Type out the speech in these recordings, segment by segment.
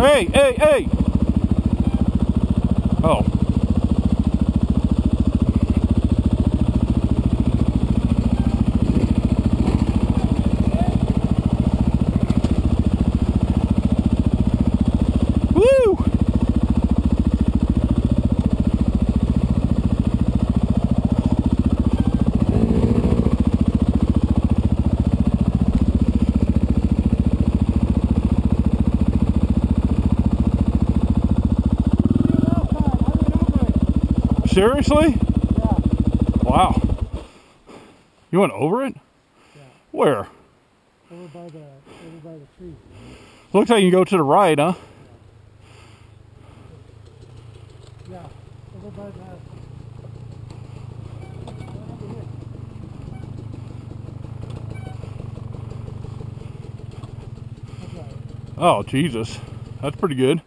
Hey, hey, hey! Oh. Seriously? Yeah, Wow. You went over it? yeah. Where? Over by the over by the tree. Looks like you can go to the right, huh? Yeah. Over by that. Oh, Jesus. That's pretty good.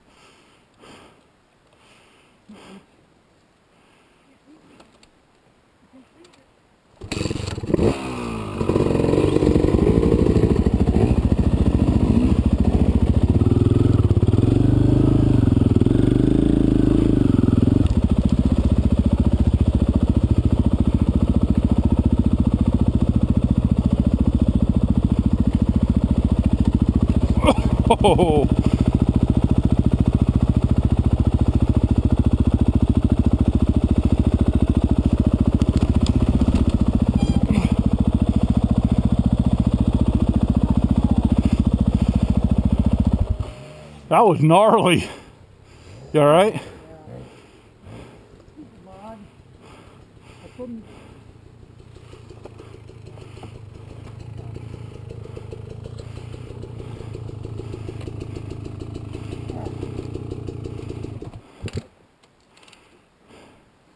That was gnarly. You all right?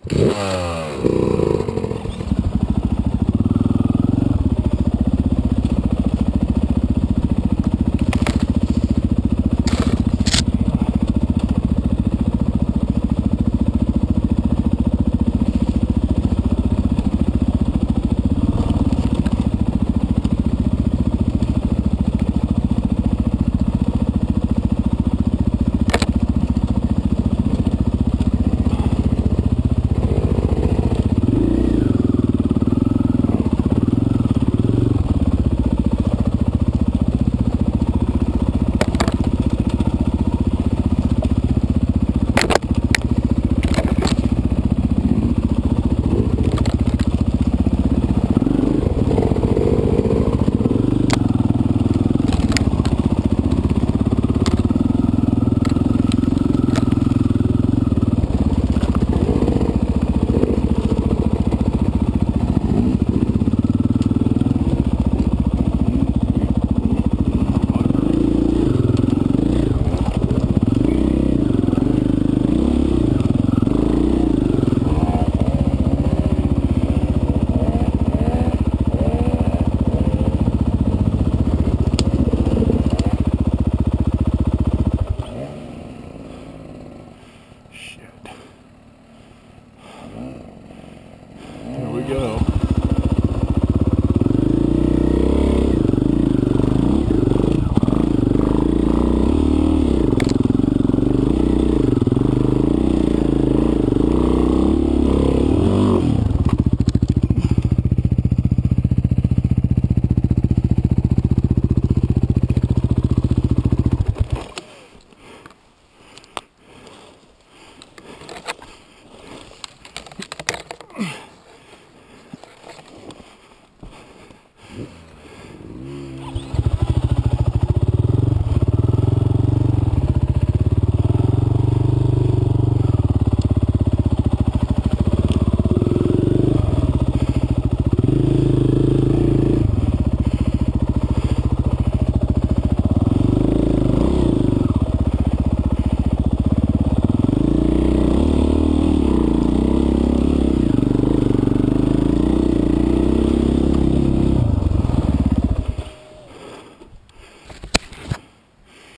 Uh.